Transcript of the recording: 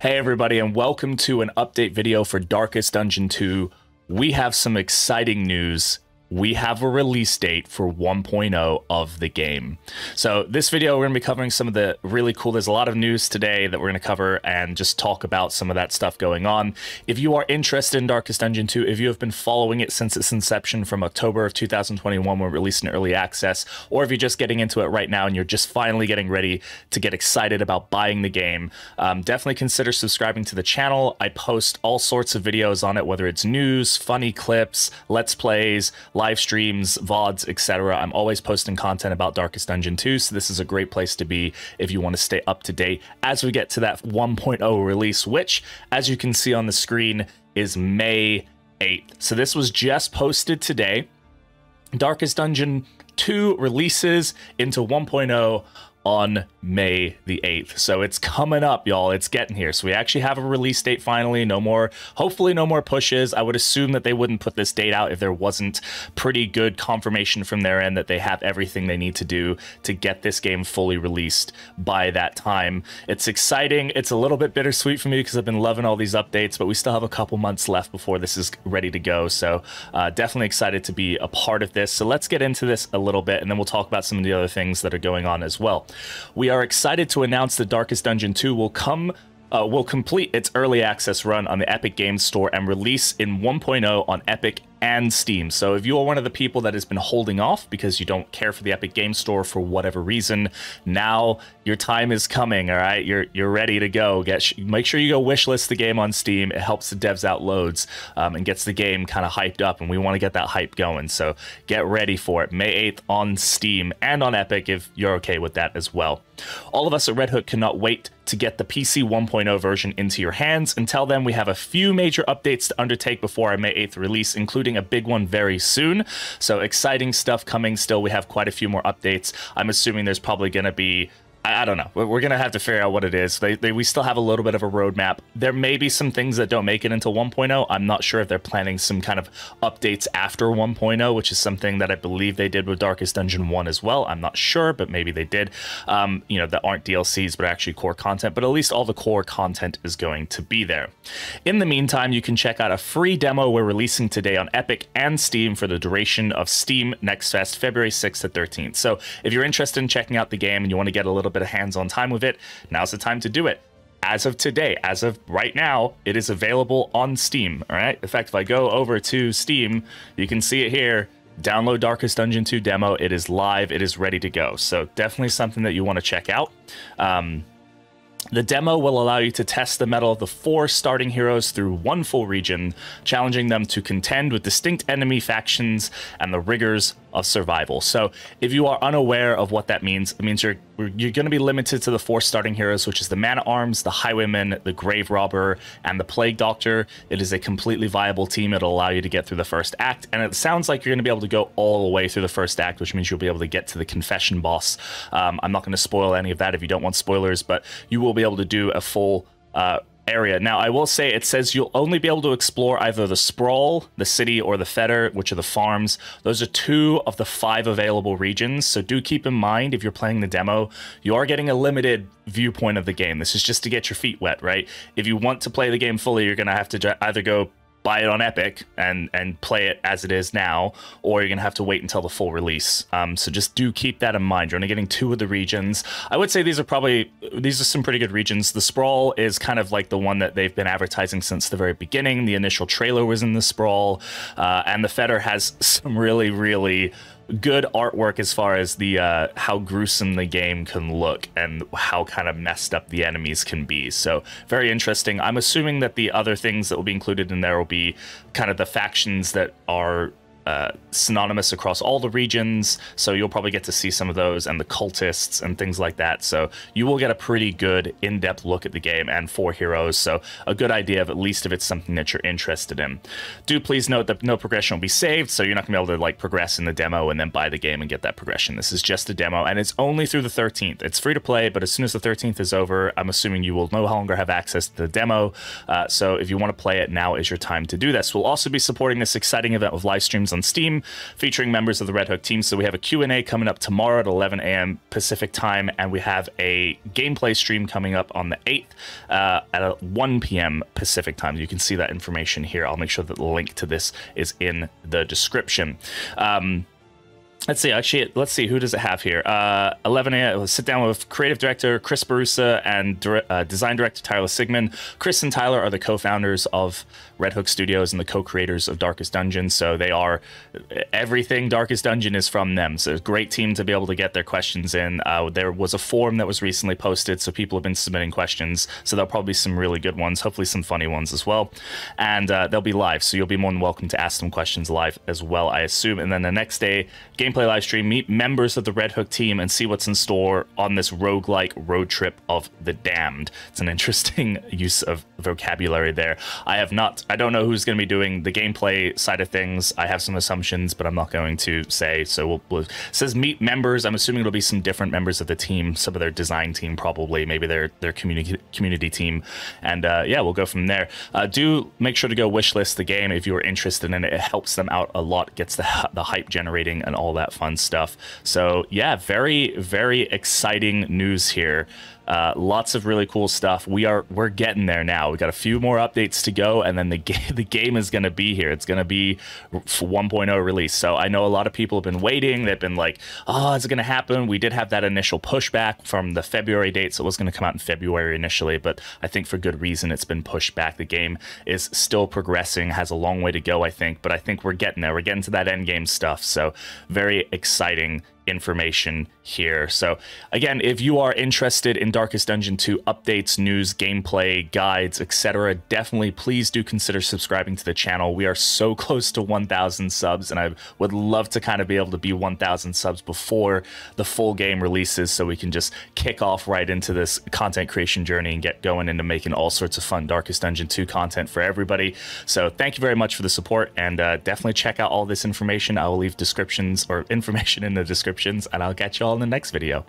Hey everybody and welcome to an update video for Darkest Dungeon 2. We have some exciting news we have a release date for 1.0 of the game. So this video, we're going to be covering some of the really cool, there's a lot of news today that we're going to cover and just talk about some of that stuff going on. If you are interested in Darkest Dungeon 2, if you have been following it since its inception from October of 2021 when released in early access, or if you're just getting into it right now and you're just finally getting ready to get excited about buying the game, um, definitely consider subscribing to the channel. I post all sorts of videos on it, whether it's news, funny clips, let's plays, live streams, VODs, etc. I'm always posting content about Darkest Dungeon 2, so this is a great place to be if you want to stay up to date as we get to that 1.0 release, which, as you can see on the screen, is May 8th. So this was just posted today. Darkest Dungeon 2 releases into 1.0 on May the 8th. So it's coming up, y'all. It's getting here. So we actually have a release date finally. No more, hopefully, no more pushes. I would assume that they wouldn't put this date out if there wasn't pretty good confirmation from their end that they have everything they need to do to get this game fully released by that time. It's exciting. It's a little bit bittersweet for me because I've been loving all these updates, but we still have a couple months left before this is ready to go. So uh, definitely excited to be a part of this. So let's get into this a little bit and then we'll talk about some of the other things that are going on as well. We are excited to announce that Darkest Dungeon 2 will come uh, will complete its early access run on the Epic Games Store and release in 1.0 on Epic and Steam. So if you are one of the people that has been holding off because you don't care for the Epic Game Store for whatever reason, now your time is coming. All right, you're you're ready to go. Get make sure you go wishlist the game on Steam. It helps the devs out loads um, and gets the game kind of hyped up, and we want to get that hype going. So get ready for it. May 8th on Steam and on Epic if you're okay with that as well. All of us at Red Hook cannot wait to get the PC 1.0 version into your hands. Until then, we have a few major updates to undertake before our May 8th release, including including a big one very soon. So exciting stuff coming still. We have quite a few more updates. I'm assuming there's probably going to be I, I don't know. We're, we're, gonna have to figure out what it is. They, they, we still have a little bit of a roadmap. There may be some things that don't make it until 1.0. I'm not sure if they're planning some kind of updates after 1.0, which is something that I believe they did with Darkest Dungeon 1 as well. I'm not sure, but maybe they did. Um, you know, that aren't DLCs, but actually core content. But at least all the core content is going to be there. In the meantime, you can check out a free demo we're releasing today on Epic and Steam for the duration of Steam Next Fest, February 6th to 13th. So if you're interested in checking out the game and you want to get a little bit bit of hands-on time with it, now's the time to do it. As of today, as of right now, it is available on Steam. All right. In fact, if I go over to Steam, you can see it here. Download Darkest Dungeon 2 demo. It is live. It is ready to go. So definitely something that you want to check out. Um, the demo will allow you to test the mettle of the four starting heroes through one full region, challenging them to contend with distinct enemy factions and the rigors of survival. So, if you are unaware of what that means, it means you're you're going to be limited to the four starting heroes, which is the Man at Arms, the Highwayman, the Grave Robber, and the Plague Doctor. It is a completely viable team. It'll allow you to get through the first act, and it sounds like you're going to be able to go all the way through the first act, which means you'll be able to get to the confession boss. Um, I'm not going to spoil any of that if you don't want spoilers, but you will be able to do a full uh, area. Now, I will say it says you'll only be able to explore either the Sprawl, the city, or the Foetor, which are the farms. Those are two of the five available regions. So do keep in mind if you're playing the demo, you are getting a limited viewpoint of the game. This is just to get your feet wet, right? If you want to play the game fully, you're going to have to either go buy it on Epic and and play it as it is now, or you're gonna have to wait until the full release. Um, so just do keep that in mind. You're only getting two of the regions. I would say these are probably these are some pretty good regions. The Sprawl is kind of like the one that they've been advertising since the very beginning. The initial trailer was in the Sprawl, uh, and the Foetor has some really really good artwork as far as the uh, how gruesome the game can look and how kind of messed up the enemies can be. So very interesting. I'm assuming that the other things that will be included in there will be kind of the factions that are uh, synonymous across all the regions, so you'll probably get to see some of those and the cultists and things like that. So you will get a pretty good in-depth look at the game and four heroes. So a good idea of at least if it's something that you're interested in. Do please note that no progression will be saved, so you're not gonna be able to like progress in the demo and then buy the game and get that progression. This is just a demo, and it's only through the 13th. It's free to play, but as soon as the 13th is over, I'm assuming you will no longer have access to the demo. Uh, so if you want to play it, now is your time to do this. We'll also be supporting this exciting event with live streams on on Steam, featuring members of the Red Hook team. So we have a Q&A coming up tomorrow at 11 a.m. Pacific time, and we have a gameplay stream coming up on the 8th uh, at 1 p.m. Pacific time. You can see that information here. I'll make sure that the link to this is in the description. Um, Let's see. Actually, let's see. Who does it have here? Uh, 11 a.m. Sit down with creative director Chris Bourassa and uh, design director Tyler Sigman. Chris and Tyler are the co-founders of Red Hook Studios and the co-creators of Darkest Dungeon. So they are everything Darkest Dungeon is from them. So it's a great team to be able to get their questions in. Uh, there was a form that was recently posted, so people have been submitting questions. So there'll probably be some really good ones, hopefully some funny ones as well. And uh, they'll be live, so you'll be more than welcome to ask them questions live as well, I assume. And then the next day, gameplay live stream, meet members of the Red Hook team and see what's in store on this roguelike road trip of the damned. It's an interesting use of vocabulary there. I have not, I don't know who's going to be doing the gameplay side of things. I have some assumptions, but I'm not going to say. So we'll, we'll says meet members. I'm assuming it'll be some different members of the team, some of their design team probably, maybe their their community community team, and uh, yeah, we'll go from there. Uh, do make sure to go wishlist the game if you are interested in it. It helps them out a lot, gets the the hype generating and all that fun stuff. So yeah, very very exciting news here. Uh, lots of really cool stuff. We are we're getting there now. We got a few more updates to go, and then the game the game is going to be here. It's going to be 1.0 release. So I know a lot of people have been waiting. They've been like, "Oh, is it going to happen?" We did have that initial pushback from the February date, so it was going to come out in February initially, but I think for good reason it's been pushed back. The game is still progressing, has a long way to go, I think, but I think we're getting there. We're getting to that end game stuff. So very exciting information here. So again, if you are interested in Darkest Dungeon 2 updates, news, gameplay, guides, etc., definitely please do consider subscribing to the channel. We are so close to 1,000 subs, and I would love to kind of be able to be 1,000 subs before the full game releases so we can just kick off right into this content creation journey and get going into making all sorts of fun Darkest Dungeon 2 content for everybody. So thank you very much for the support, and uh, definitely check out all this information. I will leave descriptions or information in the descriptions, and I'll catch you all in the next video.